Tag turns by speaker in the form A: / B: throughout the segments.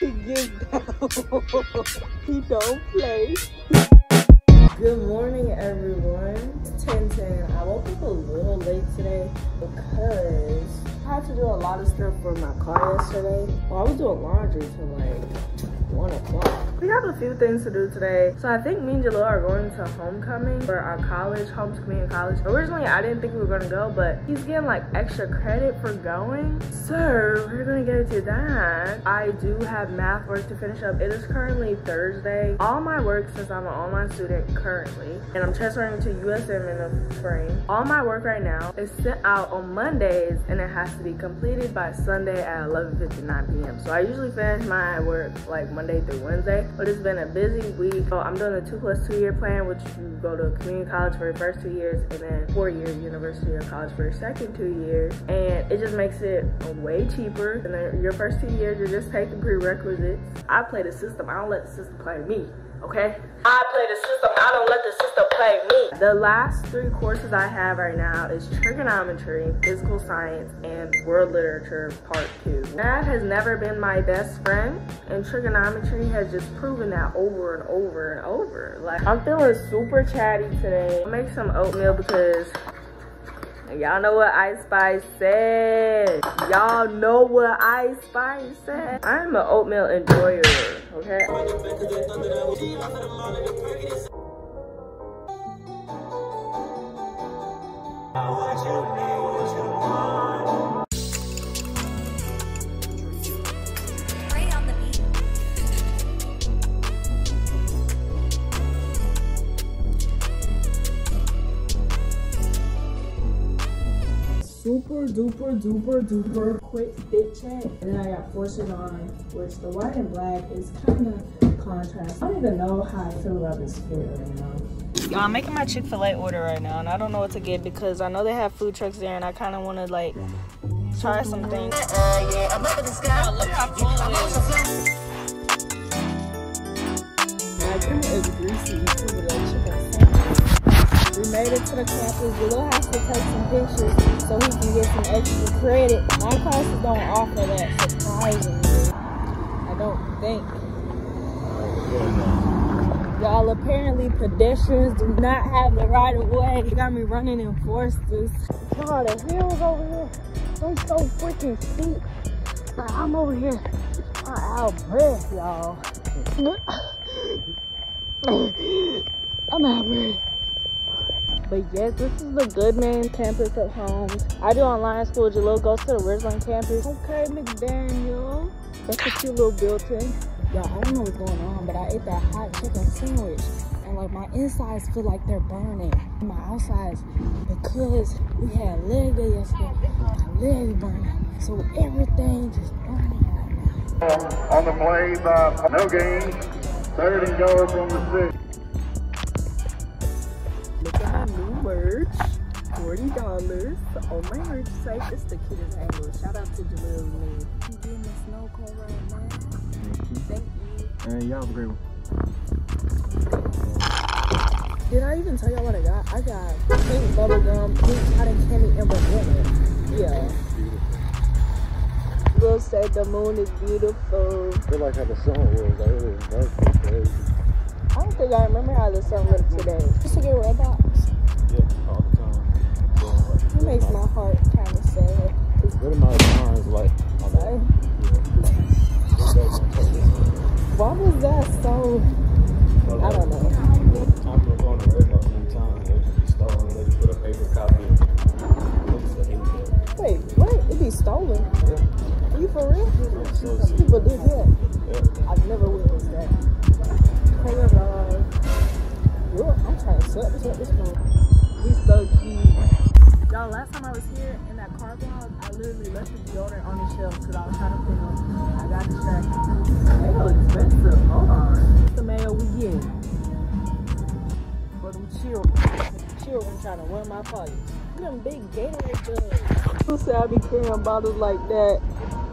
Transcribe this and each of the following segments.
A: He he don't play. Good morning, everyone. It's 1010. I woke up a little late today because I had to do a lot of stuff for my car yesterday. Well, I was doing laundry till like 1 o'clock. We have a few things to do today. So I think me and Jalil are going to homecoming for our college, Holmes Community College. Originally, I didn't think we were gonna go, but he's getting like extra credit for going. So we're gonna get into that. I do have math work to finish up. It is currently Thursday. All my work, since I'm an online student currently, and I'm transferring to USM in the spring, all my work right now is sent out on Mondays and it has to be completed by Sunday at 11.59 p.m. So I usually finish my work like Monday through Wednesday but it's been a busy week. So I'm doing the two plus two year plan, which you go to community college for the first two years and then four year university or college for the second two years. And it just makes it way cheaper. And then your first two years, you're just taking prerequisites. I play the system. I don't let the system play me okay? I play the system, I don't let the system play me. The last three courses I have right now is trigonometry, physical science, and world literature part two. Math has never been my best friend, and trigonometry has just proven that over and over and over. Like, I'm feeling super chatty today. I'll make some oatmeal because Y'all know what Ice Spice said. Y'all know what Ice Spice said. I'm an oatmeal enjoyer, okay? Super duper duper duper quick fit check. And then I got Fortune on, which the white and black is kind of contrast. I don't even know how I feel about this fit right now. Y'all, I'm making my Chick-fil-A order right now, and I don't know what to get because I know they have food trucks there, and I kind of want to like try some things. Uh, yeah, I'm up in the sky. Oh, look how full it is. My dinner is greasy too with that chicken sandwich. To the campus. Willow has to take some pictures so he can get some extra credit. My classes don't offer that, surprisingly. I don't think. Y'all, apparently pedestrians do not have the right of way. They got me running in Forsters. God, the hills over here, they're so freaking steep. Like, I'm over here, I'm out of breath, y'all. I'm out of breath. But yes, this is the Goodman campus at Holmes. I do online school. Jalil goes to the Ridgeland campus. Okay, McDaniel. That's a cute little building. Y'all, I don't know what's going on, but I ate that hot chicken sandwich. And like my insides feel like they're burning. My outsides, because we had leg day yesterday, my leg burning. So everything just burning right
B: now. On the play by no gain, third and goal from the six.
A: Look at my new merch. $40 on oh, my merch site. It's the cutest angle. Shout out to Jalil and me. You getting the snow cone right now? Thank you.
C: And y'all have a great one.
A: Did I even tell y'all what I got? I got pink bubble gum, pink cotton candy, and banana. Yeah. Will said the moon is beautiful.
C: I feel like how the sun was. Like, it was crazy.
A: I don't think I remember how the sun looked today. Just to get red box.
C: Yeah, all the time.
A: It makes my heart Up this phone. He's so cute. Y'all, last time I was here in that car vlog, I literally left the deodorant on the shelf because I was trying to film. I got distracted. Mayo expensive. Hold on. What's the mayo we get? For them children. Children trying to run my pockets. Them big Gatorade jugs. Who said I be carrying bottles like that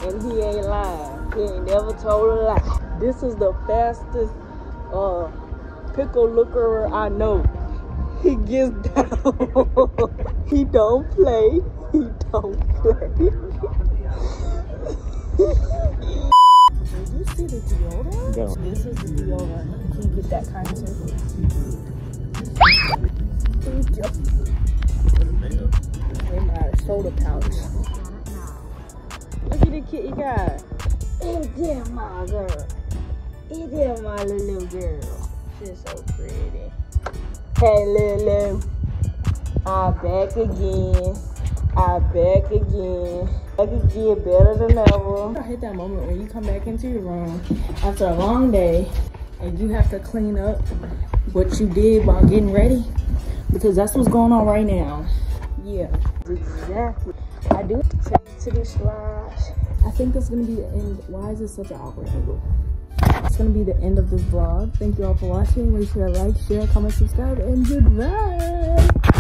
A: and he ain't lying. He ain't never told a lie. This is the fastest uh pickle looker I know. He gets down. he don't play. He don't play. Did you see the deodorant?
C: Go.
A: This is the deodorant. Can you get that kind? Thank you. In my soda pouch. Look at the you got. It is my girl. It is my little girl. She's so pretty. Hey Lulu. I'm back again. I'm back again. Back again, better than ever. I hit that moment when you come back into your room after a long day and you have to clean up what you did while getting ready. Because that's what's going on right now. Yeah. Exactly. I do to the slides. I think that's gonna be the end. Why is this such an awkward angle? It's gonna be the end of this vlog. Thank you all for watching. Make sure to like, share, comment, subscribe, and goodbye.